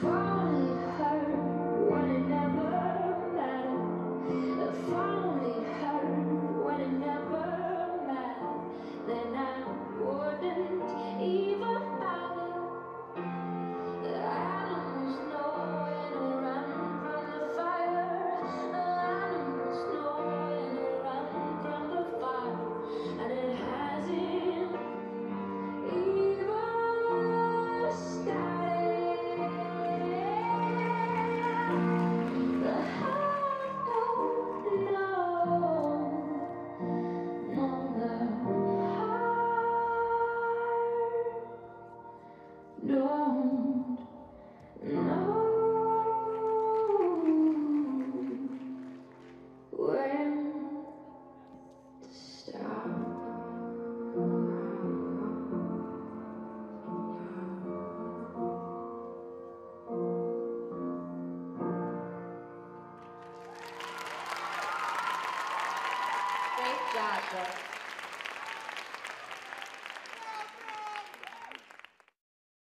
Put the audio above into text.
Falling hurt, when it never mattered. Falling don't know when to stop. Great job,